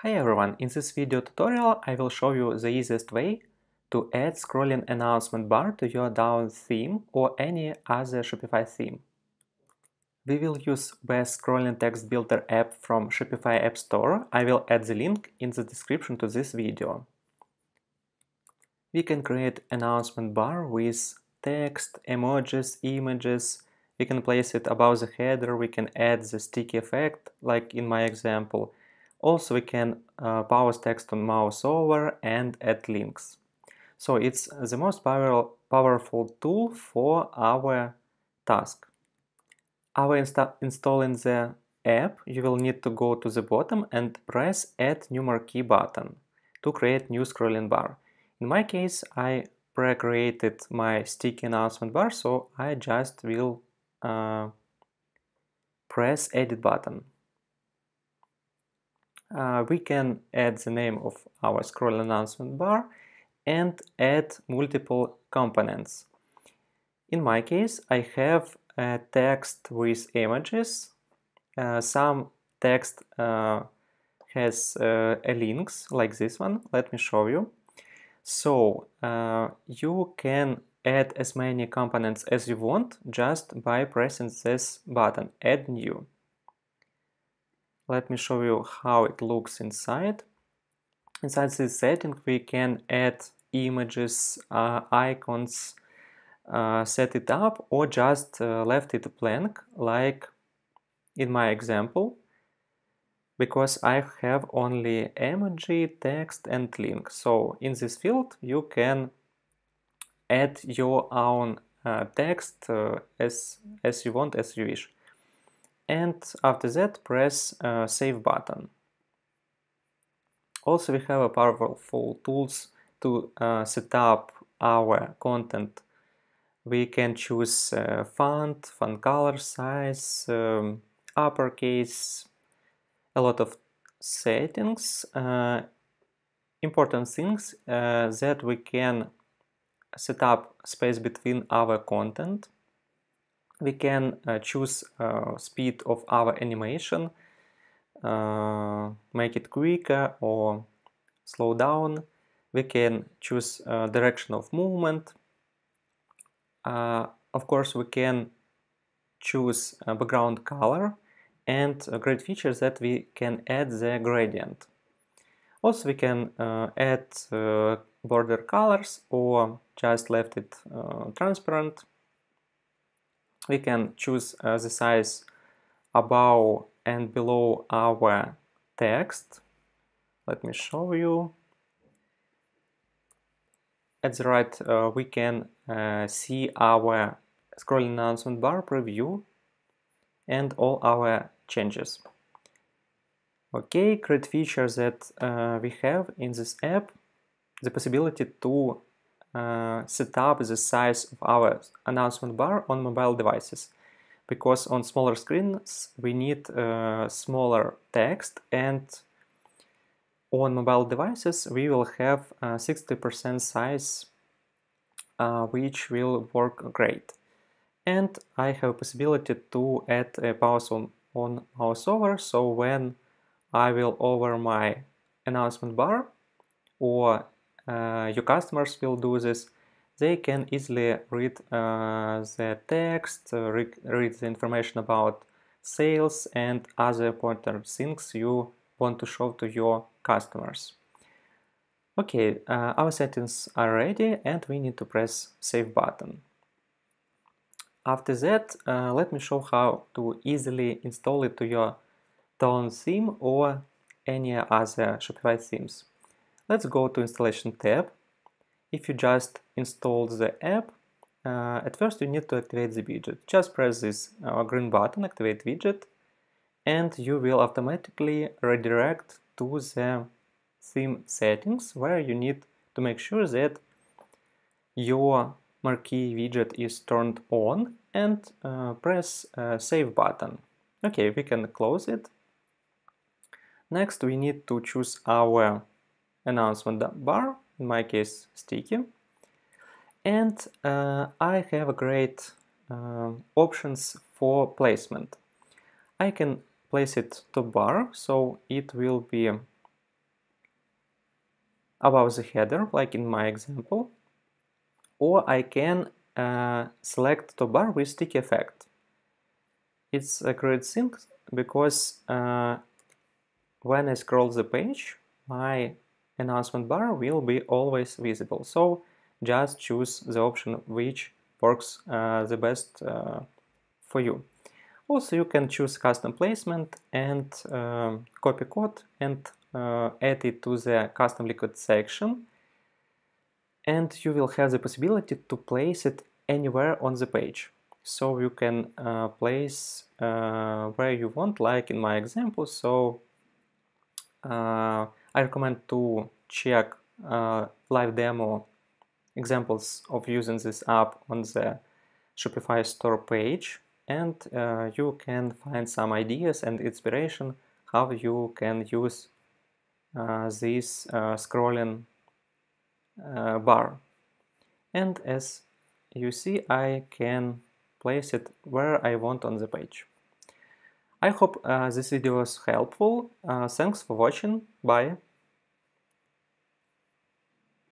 Hi everyone, in this video tutorial I will show you the easiest way to add scrolling announcement bar to your Dawn theme or any other Shopify theme. We will use Best Scrolling Text Builder app from Shopify App Store. I will add the link in the description to this video. We can create announcement bar with text, emojis, images. We can place it above the header, we can add the sticky effect like in my example also, we can uh, pause text on mouse over and add links. So it's the most powerful, tool for our task. Our insta installing the app, you will need to go to the bottom and press Add New Marquee button to create new scrolling bar. In my case, I pre-created my sticky announcement bar, so I just will uh, press Edit button uh, we can add the name of our scroll announcement bar and add multiple components. In my case, I have a text with images. Uh, some text uh, has uh, links like this one. Let me show you. So uh, you can add as many components as you want just by pressing this button, add new. Let me show you how it looks inside. Inside this setting we can add images, uh, icons, uh, set it up or just uh, left it blank like in my example because I have only emoji, text and link. So in this field you can add your own uh, text uh, as, as you want, as you wish and after that press uh, save button. Also we have a powerful tools to uh, set up our content. We can choose uh, font, font color, size, um, uppercase, a lot of settings. Uh, important things uh, that we can set up space between our content we can uh, choose uh, speed of our animation, uh, make it quicker or slow down. We can choose uh, direction of movement. Uh, of course, we can choose background color and a great feature that we can add the gradient. Also, we can uh, add border colors or just left it transparent we can choose uh, the size above and below our text. Let me show you. At the right, uh, we can uh, see our scrolling announcement bar preview and all our changes. Okay, great feature that uh, we have in this app, the possibility to uh, set up the size of our announcement bar on mobile devices. Because on smaller screens we need uh, smaller text and on mobile devices we will have 60% size uh, which will work great. And I have possibility to add a pause on, on mouse over so when I will over my announcement bar or uh, your customers will do this, they can easily read uh, the text, uh, read, read the information about sales and other important things you want to show to your customers. Okay, uh, our settings are ready and we need to press save button. After that, uh, let me show how to easily install it to your Dawn theme or any other Shopify themes. Let's go to installation tab. If you just installed the app, uh, at first you need to activate the widget. Just press this uh, green button, activate widget, and you will automatically redirect to the theme settings where you need to make sure that your marquee widget is turned on and uh, press uh, save button. Okay, we can close it. Next we need to choose our announcement bar, in my case sticky. And uh, I have a great uh, options for placement. I can place it top bar, so it will be above the header, like in my example, or I can uh, select top bar with sticky effect. It's a great thing because uh, when I scroll the page, my announcement bar will be always visible. So just choose the option which works uh, the best uh, for you. Also, you can choose custom placement and um, copy code and uh, add it to the custom liquid section. And you will have the possibility to place it anywhere on the page. So you can uh, place uh, where you want, like in my example. So uh, I recommend to check uh, live demo examples of using this app on the Shopify store page and uh, you can find some ideas and inspiration how you can use uh, this uh, scrolling uh, bar and as you see I can place it where I want on the page. I hope uh, this video was helpful. Uh, thanks for watching. Bye.